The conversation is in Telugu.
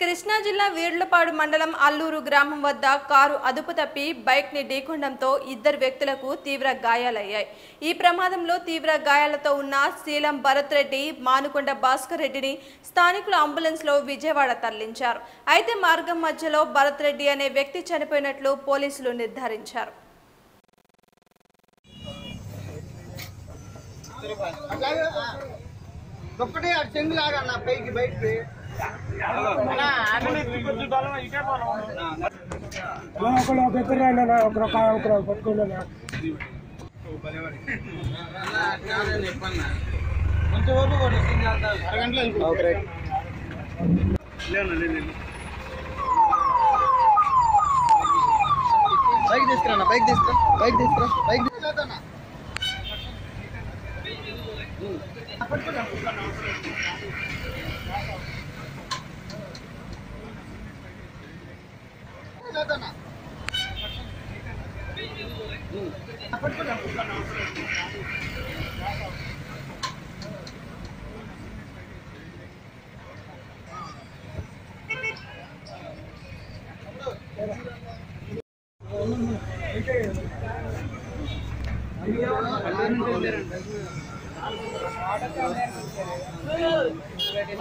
కృష్ణా జిల్లా వీర్లపాడు మండలం అల్లూరు గ్రామం వద్ద కారు అదుపు తప్పి బైక్ని ఢీకొండంతో ఢీకొనడంతో ఇద్దరు వ్యక్తులకు తీవ్ర గాయాలయ్యాయి. ఈ ప్రమాదంలో తీవ్ర గాయాలతో ఉన్న శీలం భరత్ రెడ్డి మానుకొండ భాస్కర్ రెడ్డిని స్థానికులు అంబులెన్స్లో విజయవాడ తరలించారు. అయితే మార్గం మధ్యలో భరత్ రెడ్డి అనే వ్యక్తి చనిపోయినట్లు పోలీసులు నిర్ధారించారు. ఒక్కటే అటు చెంగు పైకి బయటకి ఒకరు ఒక ఎక్కడ రాయినా ఒకరు ఒక ఒకరు పట్టుకున్నా బైక్ తీసుకురా బైక్ తీసుకురా బైక్ తీసుకురా బైక్ తీసుకురా అప్పటికీ ஆடத்தான் நேரம் சரி